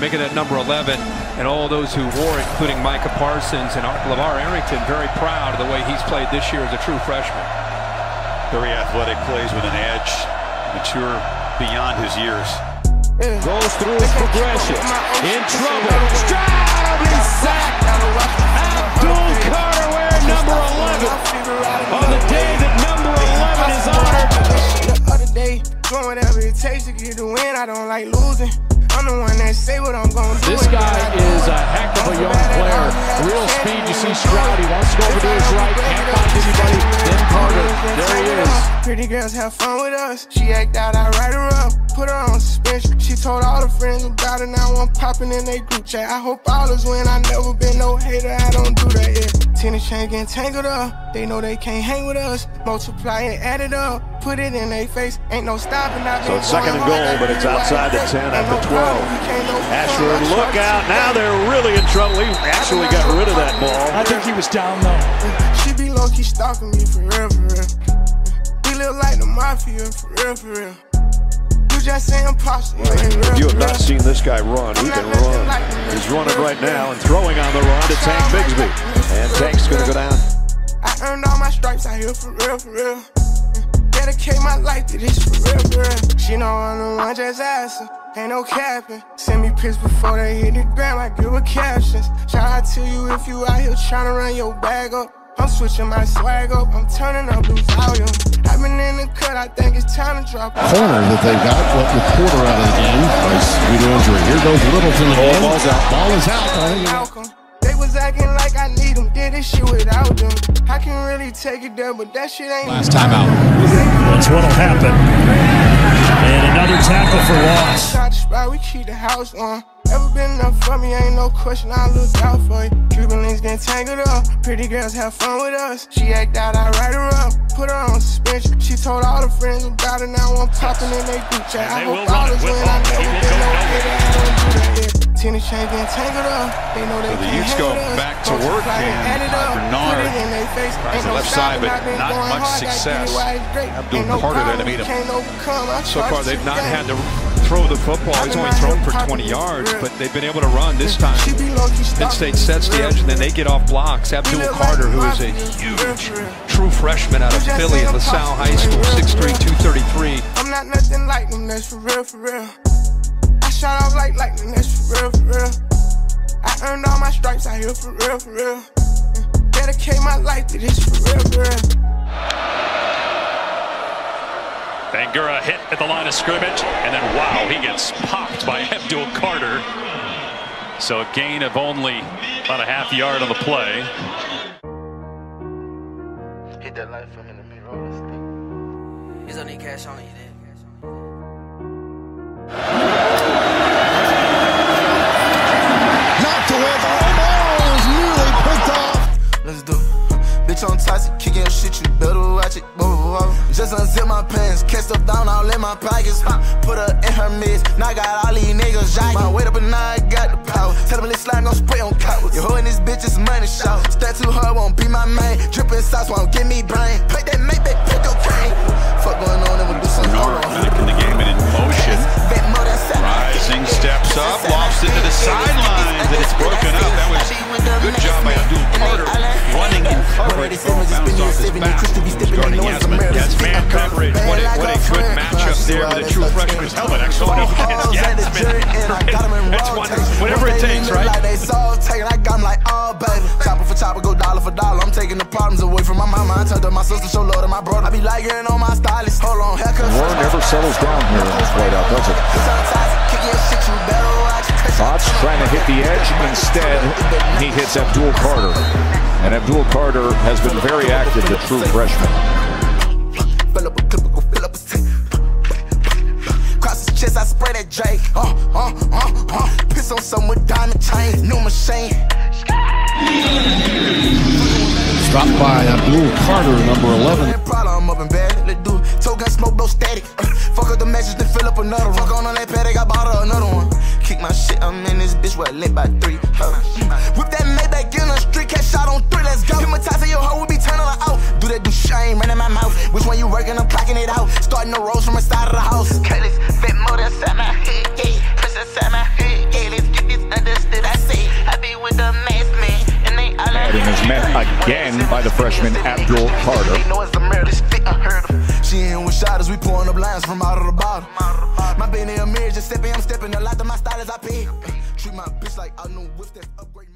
making it number 11, and all those who wore it, including Micah Parsons and LaVar Arrington, very proud of the way he's played this year as a true freshman. Very athletic, plays with an edge, mature beyond his years. Yeah. Goes through his progression. In trouble. Stroud, he's sacked. Abdul Carter wearing number 11 on the day that number 11 is honored. The other day, doing whatever it takes to get the win. I don't like losing. I'm the one that say what I'm gonna do. This guy is a heck of a young player. Real speed. You see Stroud. He wants to go over to his right. Can't find anybody. Then Carter. There he is. Pretty girls have fun with us. She act out, I write her up. Put her on suspension. She told all her friends about it. Now I'm popping in they group chat. I hope all is win. I never been no hater. I don't do that. Yeah. Tennis chain getting tangled up. They know they can't hang with us. Multiply and add it up. Put it in their face. Ain't no stopping. So it's second and goal, but it's outside the 10 at the 12. Ashford, look out. Now they're really in trouble. He actually got rid of that ball. I think he was down though. She be low key stalking me for real, for real. We live like the mafia for real, for real. You just say impossible. If you have not seen this guy run, he can run. He's running right now and throwing on the run to Tank Bigsby. And Tank's going to go down. I earned all my stripes out here for real, for real. Dedicate my life to this for real, for. She know I'm the one just ask her. Ain't no capping. Send me pics before they hit the gram. I give her captions. Shout out to you if you out here trying to run your bag up. I'm switching my swag up. I'm turning up the volume. I've been in the cut. I think it's time to drop. Corner that they got left the quarter out of the game. Nice sweet injury. Here goes Littleton again. Ball's out. Ball is out. Malcolm. They was acting like I need them. Did this shit without them. I can really take it there, but that shit ain't. Last time out. That's what'll happen. And another tackle for loss. Shot the spot, we keep the house on. Ever been enough for me, ain't no question, I look out for you. Cuban links getting tangled up. Pretty girls have fun with us. She act out, I write her up. Put her on suspension. She told all her friends about it, now I'm popping in they group chat. I hope all is win, I never been no hater, I don't do that. Yeah. Tennis chain getting tangled up. They know they So the can't Utes hang go with us. back to Multiply work, add and it up. Bernard Put it in their face. tries Ain't the left side, but not much success. get it while it's great. Abdul Carter there to problem meet him. we can't overcome. I So far, they've not had to throw the football. He's only thrown for 20 yards, but they've been able to run this time. Mid-State sets the edge, and then they get off blocks. Abdul Carter, who is a huge, true freshman out of Philly in LaSalle High School, ain't real, 6'3", 233. I'm not nothing like them, that's for real, for real. I shot off like lightning, that's for real, for real. I earned all my stripes out here for real, for real. Dedicate my life to this for real, for real. Bangura hit at the line of scrimmage, and then wow, he gets popped by Abdul Carter. So a gain of only about a half yard on the play. Hit that light for me to be rolling. He's only cash on it, you did. Just unzip my pants, catch stuff down all in my pockets. Huh. Put her in her midst, now I got all these niggas jocking. My weight up and now I got the power. Tell them this slime gon' spray on cowards. You holding this bitch is money shot. Stand too hard, won't be my main. Dripping sauce won't give me brain. Pay that make that pick cocaine. Fuck going on and we do some hold back in the game and in motion. Bet more than seven. Rising steps up, lofts it to the sidelines, and it's broken up. That was good job by Abdul Carter running in coverage. Bounced off his back. Guarding Yasmin. That's man coverage. What a, what a good matchup there with a true freshman's helmet. Actually, going up against Yasmin. That's one, whatever it takes, right? Like they saw taking, I got 'em like, oh, baby. Chopper for chopper, go dollar for dollar. I'm taking the problems away from my mama. I turned to my sister, show love to my brother. I be like, on my stylist. Hold on, haircut. Warren never settles down here in this whiteout, does it? Fox trying to hit the edge. Instead, he hits Abdul Carter. And Abdul Carter has been very active, the true freshman. Fill up a clip, go fill up a stick. Cross his chest, I spray that J. Uh, uh, uh, uh. Piss on some with diamond chain, new machine. Dropped by Abdul Carter, number 11. Problem, I'm up in bed. Let's do it. Toe gun smoke, blow static. Uh, fuck up the message, then fill up another sweat lit by three. Uh. With that Maybach in the street, cash shot on three, let's go. Hypnotizing your hoe, we be turning her out. Do that do shit, I ain't running my mouth. Which one you working, I'm clocking it out. Starting the rolls from the side of the house. His again by the freshman Abdul Carter. In shotters, we pouring up lines from out of the bottle. My Benny Amir just stepping, I'm stepping. A lot of my style is I pay. Treat my bitch like I know whip that upgrade.